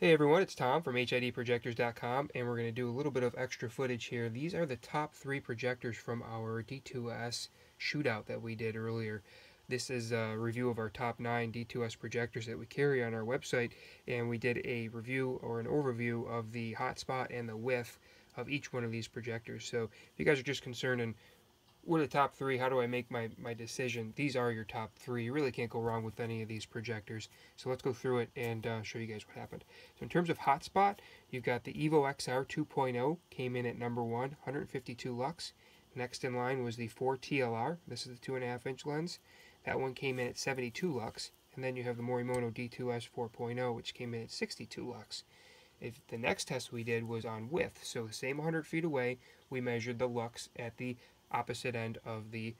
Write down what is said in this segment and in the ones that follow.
Hey everyone, it's Tom from HIDprojectors.com and we're going to do a little bit of extra footage here. These are the top three projectors from our D2S shootout that we did earlier. This is a review of our top nine D2S projectors that we carry on our website and we did a review or an overview of the hotspot and the width of each one of these projectors. So if you guys are just concerned in what are the top three? How do I make my, my decision? These are your top three. You really can't go wrong with any of these projectors. So let's go through it and uh, show you guys what happened. So in terms of hotspot, you've got the Evo XR 2.0 came in at number one, 152 lux. Next in line was the 4TL-R. This is the two and a half inch lens. That one came in at 72 lux. And then you have the Morimoto D2S 4.0, which came in at 62 lux. If the next test we did was on width, so the same 100 feet away, we measured the lux at the opposite end of the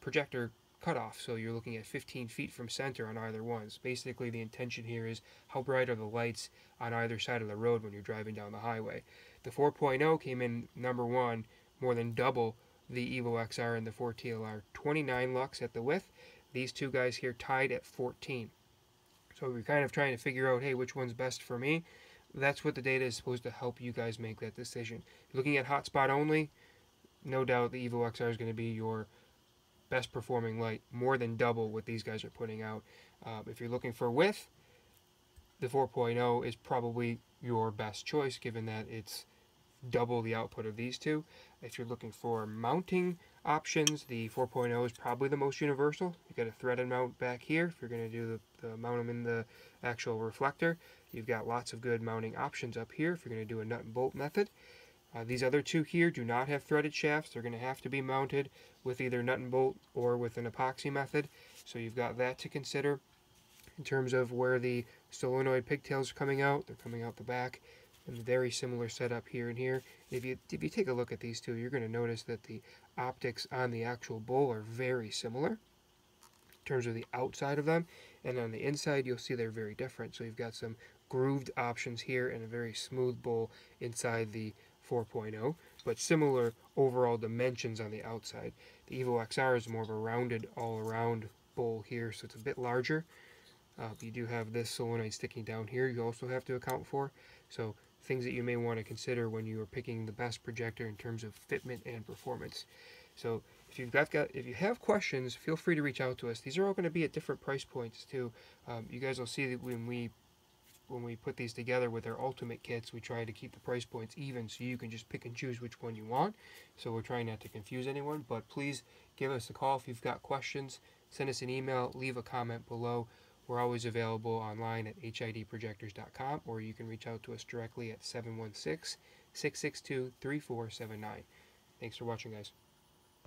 projector cutoff. So you're looking at 15 feet from center on either ones. Basically, the intention here is how bright are the lights on either side of the road when you're driving down the highway. The 4.0 came in number one, more than double the EVOX-R and the 4TL-R. 29 lux at the width. These two guys here tied at 14. So we're kind of trying to figure out, hey, which one's best for me? That's what the data is supposed to help you guys make that decision. Looking at hotspot only, no doubt the EVOX-R is going to be your best performing light, more than double what these guys are putting out. Uh, if you're looking for width, the 4.0 is probably your best choice given that it's double the output of these two. If you're looking for mounting options, the 4.0 is probably the most universal. You got a threaded mount back here if you're going to do the, the mount them in the actual reflector. You've got lots of good mounting options up here if you're going to do a nut and bolt method. Uh, these other two here do not have threaded shafts. They're going to have to be mounted with either nut and bolt or with an epoxy method. So you've got that to consider. In terms of where the solenoid pigtails are coming out, they're coming out the back. And very similar setup here and here. If you, if you take a look at these two, you're going to notice that the optics on the actual bowl are very similar in terms of the outside of them. And on the inside, you'll see they're very different. So you've got some grooved options here and a very smooth bowl inside the 4.0, but similar overall dimensions on the outside. The EVOX-R is more of a rounded all-around bowl here, so it's a bit larger. Uh, you do have this solenoid sticking down here you also have to account for. So things that you may want to consider when you are picking the best projector in terms of fitment and performance. So if you've got, got if you have questions, feel free to reach out to us. These are all going to be at different price points too. Um, you guys will see that when we when we put these together with our ultimate kits, we try to keep the price points even so you can just pick and choose which one you want. So we're trying not to confuse anyone, but please give us a call if you've got questions. Send us an email, leave a comment below. We're always available online at hidprojectors.com or you can reach out to us directly at 716 662 3479. Thanks for watching, guys.